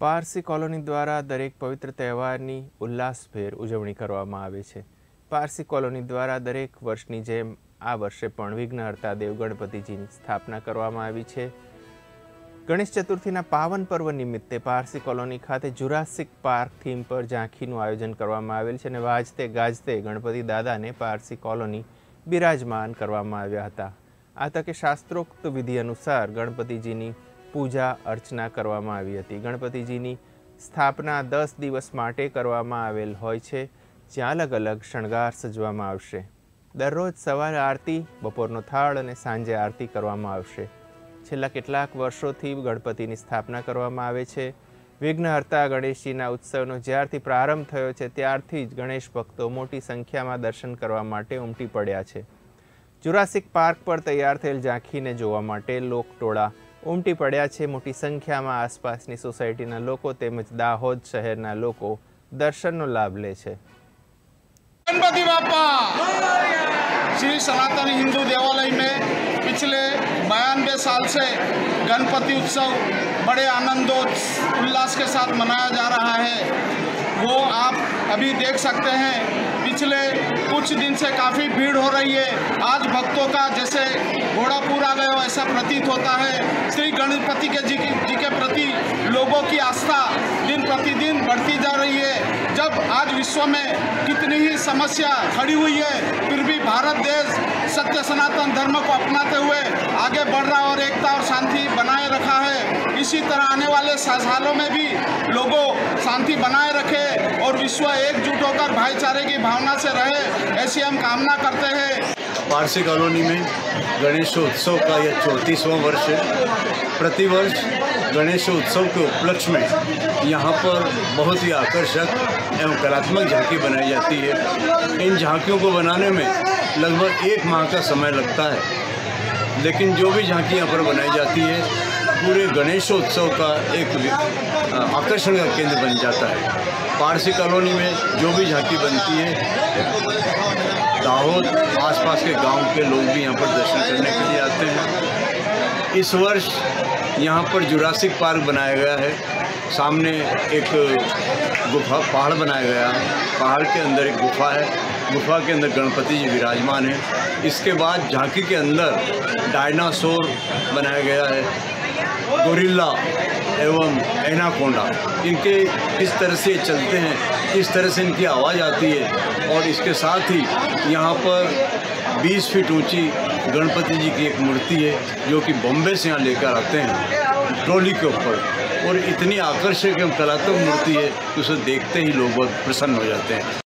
Parsi colony દ્વારા દરેક પવિત્ર તહેવારની ઉલ્લાસભેર ઉજવણી કરવામાં આવે છે. પારસી કોલોની દ્વારા દરેક વર્ષની જેમ આ વર્ષે પણ વિઘ્નહર્તા દેવ ગણપતિજીની સ્થાપના કરવામાં આવી છે. ગણેશ ચતુર્થીના પાવન પર્વ નિમિત્તે પારસી કોલોની ખાતે જુરાસિક પાર્ક થીમ પર ઝાંખીનું આયોજન કરવામાં આવેલ છે અને વાજતે ગાજતે ગણપતિ દાદાને પારસી કોલોની બિરાજમાન કરવામાં આવ્યા હતા. આ તકે શાસ્ત્રોક્ત વિધિ અનુસાર ગણપતિજીની પૂજા અર્ચના કરવામાં આવી હતી. ગણપતિજીની સ્થાપના દસ દિવસ માટે કરવામાં આવેલ હોય છે. જ્યાં અલગ અલગ શણગાર સજવામાં આવશે. દરરોજ સવારે આરતી, બપોરનો થાળ અને સાંજે આરતી કરવામાં આવશે. છેલ્લા કેટલાક વર્ષોથી ગણપતિની સ્થાપના કરવામાં આવે છે. વિઘ્નહર્તા ગણેશજીના ઉત્સવનો જ્યારથી પ્રારંભ થયો છે, ત્યારથી જ ગણેશ ભક્તો મોટી સંખ્યામાં દર્શન કરવા માટે ઉમટી પડ્યા છે. જુરાસિક પાર્ક પર તૈયાર થયેલ ઝાંખીને જોવા માટે લોકટોળા ઉમટી પડ્યા છે મોટી સંખ્યામાં આસપાસની સોસાયટીના લોકો તેમજ દાહોદ શહેરના લોકો દર્શનનો લાભ લે છે गणपति बापा श्री सनातन हिंदू देवालय में पिछले बयानवे साल से गणपति उत्सव बड़े आनंदो उल्लास के साथ मनाया जा रहा है वो आप अभी देख सकते हैं। पिछले कुछ दिन से काफ़ी भीड़ हो रही है। आज भक्तों का जैसे घोड़ा पूरा गया हो ऐसा प्रतीत होता है। श्री गणपति के जी की जी के प्रति लोगों की आस्था दिन प्रतिदिन बढ़ती जा रही है। जब आज विश्व में कितनी ही समस्या खड़ी हुई है, फिर भी भारत देश सत्य सनातन धर्म को अपनाते हुए आगे बढ़ रहा और एकता और शांति बनाए रखा है। इसी तरह आने वाले सालों में भी लोगों शांति बनाए रखे और विश्व एकजुट होकर भाईचारे की भावना से रहे, ऐसी हम कामना करते हैं। पारसी कॉलोनी में गणेशोत्सव का यह चौंतीसवां वर्ष है। प्रतिवर्ष गणेशोत्सव के उपलक्ष्य में यहाँ पर बहुत ही आकर्षक एवं कलात्मक झांकी बनाई जाती है। इन झांकियों को बनाने में लगभग एक माह का समय लगता है। लेकिन जो भी झांकी यहाँ पर बनाई जाती है पूरे गणेशोत्सव का एक आकर्षण का केंद्र बन जाता है। पारसी कॉलोनी में जो भी झांकी बनती है, दाहोद आसपास के गाँव के लोग भी यहाँ पर दर्शन करने के लिए आते हैं। इस वर्ष यहाँ पर जुरासिक पार्क बनाया गया है। सामने एक गुफा, पहाड़ बनाया गया है। पहाड़ के अंदर एक गुफा है। गुफा के अंदर गणपति जी विराजमान है। इसके बाद झांकी के अंदर डायनासोर बनाया गया है। गोरिल्ला एवं एनाकोंडा, इनके किस तरह से चलते हैं, किस तरह से इनकी आवाज़ आती है और इसके साथ ही यहाँ पर 20 फीट ऊँची गणपति जी की एक मूर्ति है जो कि बॉम्बे से यहाँ लेकर आते हैं ट्रॉली के ऊपर। और इतनी आकर्षक एवं कलात्मक मूर्ति है कि उसे देखते ही लोग बहुत प्रसन्न हो जाते हैं।